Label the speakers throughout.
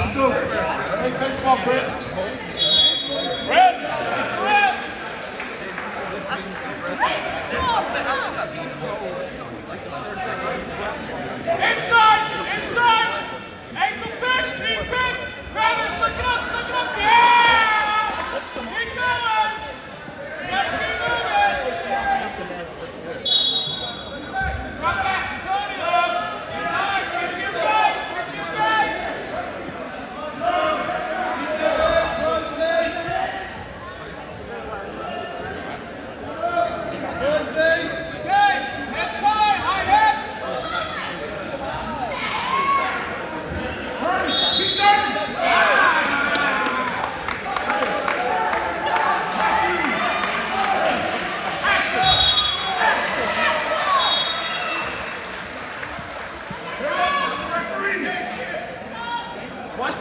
Speaker 1: Achtung! Ich bin's drauf, Chris!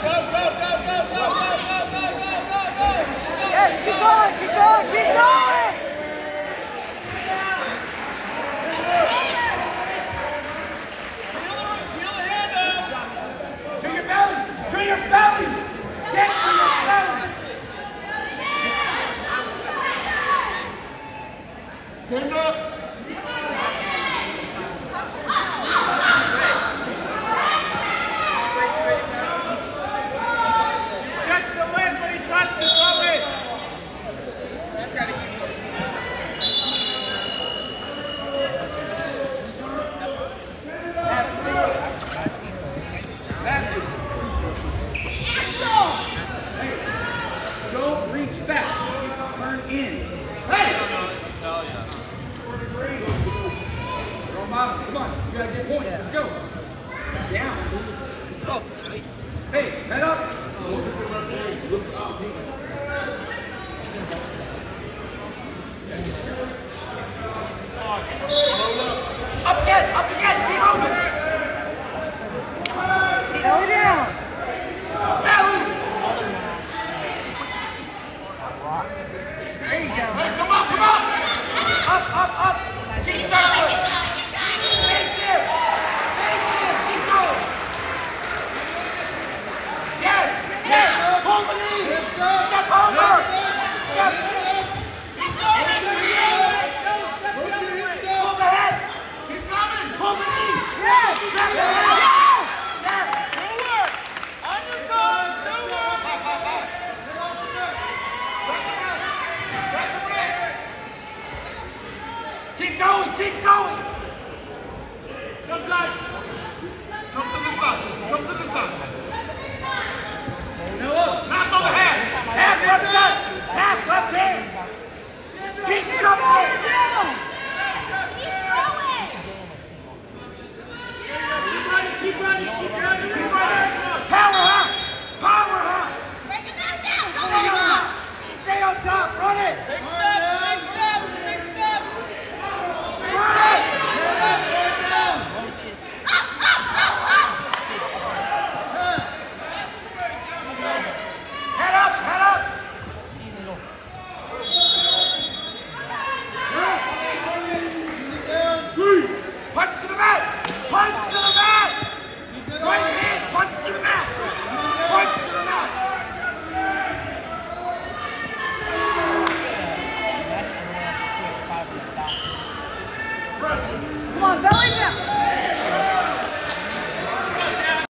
Speaker 1: Keep going, keep
Speaker 2: going, keep going!
Speaker 3: Stand up!
Speaker 4: You gotta get points. Yeah. Let's go. Down.
Speaker 2: Oh,
Speaker 4: Hey, head up. going, keep going.